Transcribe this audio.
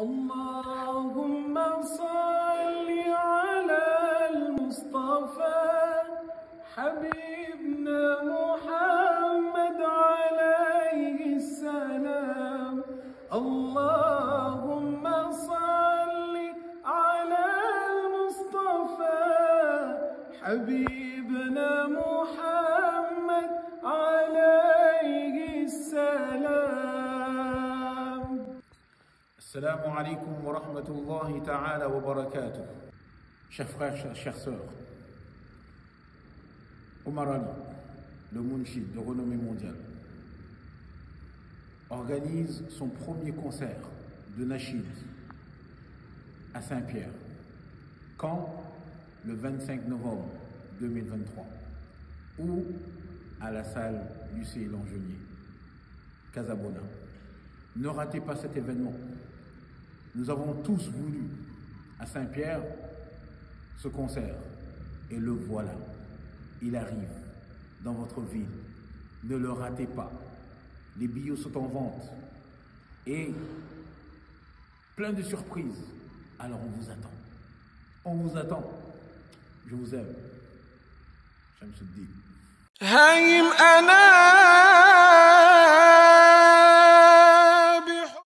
اللهم صل على المصطفى حبيبنا محمد عليه السلام. اللهم صل على المصطفى حبيبنا Assalamu alaikum wa rahmatullahi ta'ala wa barakatuh. Chers frères, chères sœurs, Omar Ali, le Mounchid de renommée mondiale, organise son premier concert de Nachid à Saint-Pierre. Quand? Le 25 novembre 2023. Ou à la salle Lucé Langelier, Casabona. Ne ratez pas cet événement. Nous avons tous voulu à Saint-Pierre ce concert. Et le voilà. Il arrive dans votre ville. Ne le ratez pas. Les billets sont en vente. Et plein de surprises. Alors on vous attend. On vous attend. Je vous aime. J'aime ce.